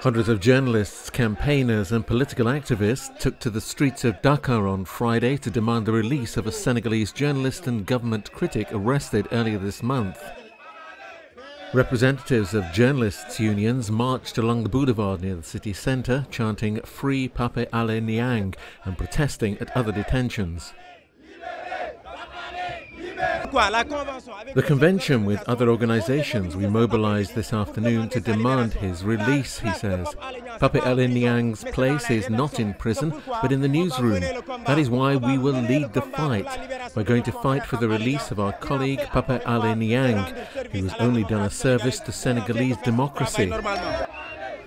Hundreds of journalists, campaigners, and political activists took to the streets of Dakar on Friday to demand the release of a Senegalese journalist and government critic arrested earlier this month. Representatives of journalists' unions marched along the boulevard near the city centre, chanting Free Pape Alé Niang and protesting at other detentions. The convention with other organizations we mobilized this afternoon to demand his release, he says. Pape Alé Niang's place is not in prison, but in the newsroom. That is why we will lead the fight. We're going to fight for the release of our colleague Pape Alé Niang, who has only done a service to Senegalese democracy.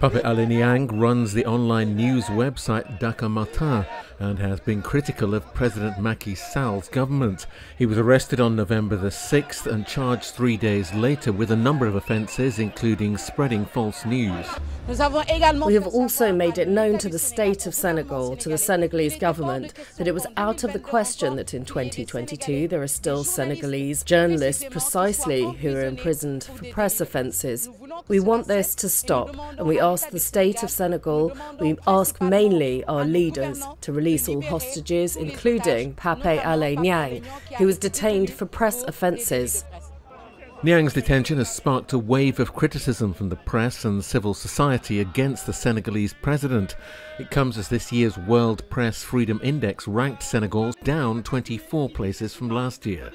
Pape Alé Niang runs the online news website Dakar Matin and has been critical of President Macky Sall's government. He was arrested on November the 6th and charged three days later with a number of offences, including spreading false news. We have also made it known to the state of Senegal, to the Senegalese government, that it was out of the question that in 2022 there are still Senegalese journalists precisely who are imprisoned for press offences. We want this to stop, and we ask the state of Senegal, we ask mainly our leaders to release all hostages, including Pape Alé Niang, who was detained for press offences. Niang's detention has sparked a wave of criticism from the press and civil society against the Senegalese president. It comes as this year's World Press Freedom Index ranked Senegal down 24 places from last year.